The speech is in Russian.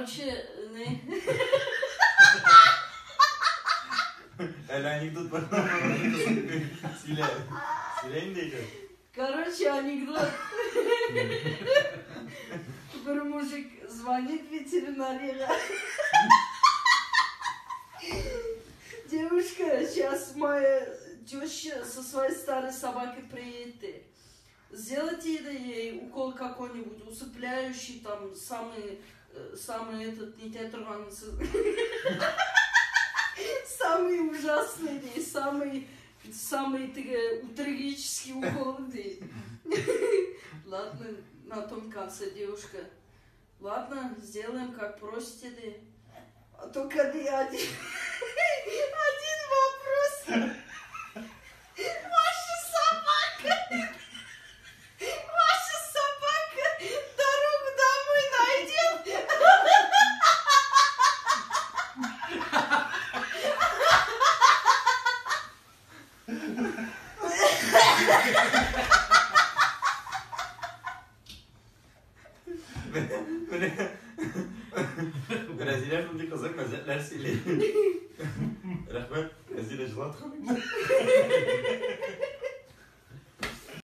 Короче, не. Öyle anekdot var. Sile. Sileyim de işte. Короче, анекдот. Бір мужик звонит ветеринария. Девушка, сейчас моя теща со своей старой собакой приедет. Сделайте ей укол какой-нибудь усыпляющий, там, самый, э, самый этот, не тетрагон, самый ужасный, самый, самый такой, трагический укол. Ладно, на том конце девушка. Ладно, сделаем как просите, да. А только один, один вопрос. Brasileiro não tem coisa, mas é brasileiro. Rahman, brasileiro de lá,